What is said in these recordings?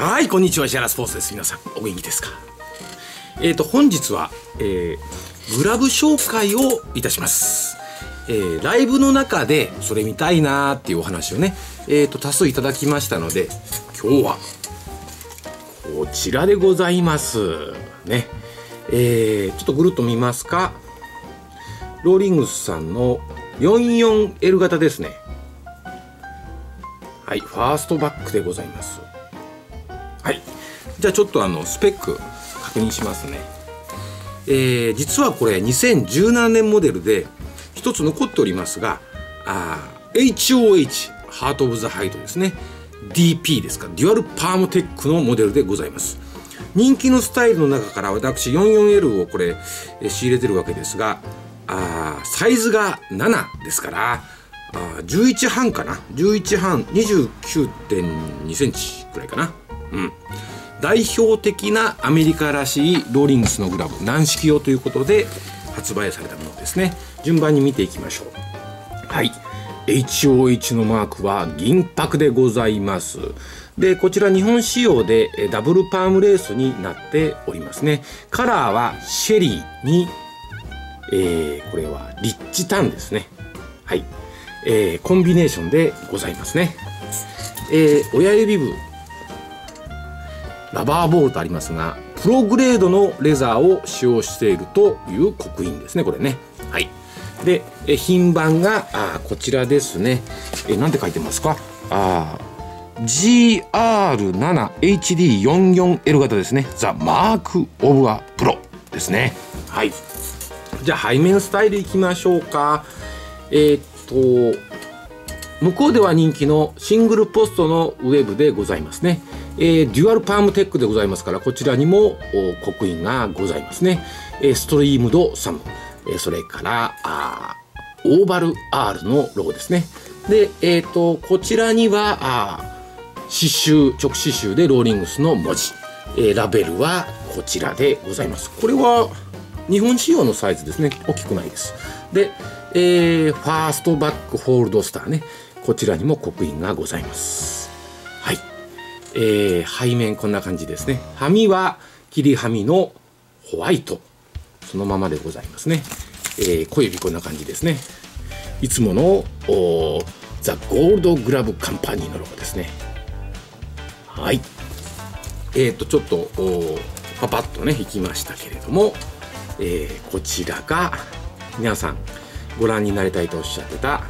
はいこんにちは。石原スポーツです。皆さんお元気ですか？えーと本日は、えー、グラブ紹介をいたします。えー、ライブの中でそれ見たいなーっていうお話をね、えーと多数いただきましたので今日はこちらでございます。ね。えー、ちょっとぐるっと見ますか？ローリングスさんの 44L 型ですね。はい fastback でございます。じゃあちょっとあのスペック確認しますね。えー、実はこれ2017年モデルで一つ残っておりますがあ HOH Heart of the Hide ですね。DP ですか。 Dual Palm Tech のモデルでございます。人気のスタイルの中から私 44L をこれ仕入れてるわけですがあサイズが7ですからあ11半かな。11半29.2センチくらいかな。うん。代表的なアメリカらしいローリングスのグラブ軟式用ということで発売されたものですね順番に見ていきましょうはい HOH のマークは銀箔でございますでこちら日本仕様でダブルパームレースになっておりますねカラーはシェリーにえー、これはリッチタンですね。はい。えー、コンビネーションでございますね。えー、親指部、ラバーボールとありますが、プログレードのレザーを使用しているという刻印ですね、これね。はい。で、品番が、あこちらですね。えなんて書いてますか？あ GR7HD44L 型ですね。ザ・マーク・オブ・ア・プロですね。はい。じゃあ背面スタイルいきましょうかえー、っと向こうでは人気のシングルポストのウェブでございますね、えー、デュアルパームテックでございますからこちらにも刻印がございますね、えー、ストリームドサム、えー、それからあオーバル R のロゴですね。でえっ、とこちらにはあ刺繍直刺繍でローリングスの文字、えー、ラベルはこちらでございます。これは日本仕様のサイズですね。大きくないです。で、えー、ファーストバックホールドスターね。こちらにも刻印がございます。はい。えー、背面こんな感じですね。はみは切りはみのホワイト。そのままでございますね、えー、小指こんな感じですね。いつものザ・ゴールドグラブカンパニーのロゴですね。はい。えっ、ー、とちょっとパパッとねいきましたけれどもえー、こちらが皆さんご覧になりたいとおっしゃってた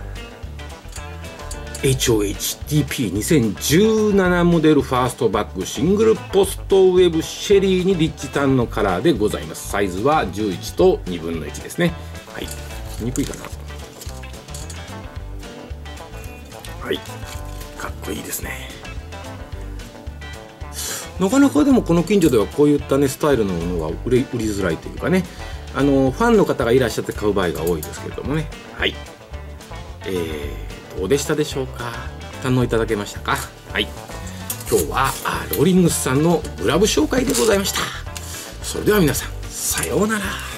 HOHTP2017 モデルファーストバッグシングルポストウェブシェリーにリッチタンのカラーでございます。サイズは11と2分の1ですね。はい。にくいかな。はい。かっこいいですね。なかなかでもこの近所ではこういったねスタイルのものは売り売りづらいというかね。あのファンの方がいらっしゃって買う場合が多いですけれどもね。はい。えー、どうでしたでしょうか？堪能いただけましたか？はい。今日はあローリングスさんのグラブ紹介でございました。それでは皆さんさようなら。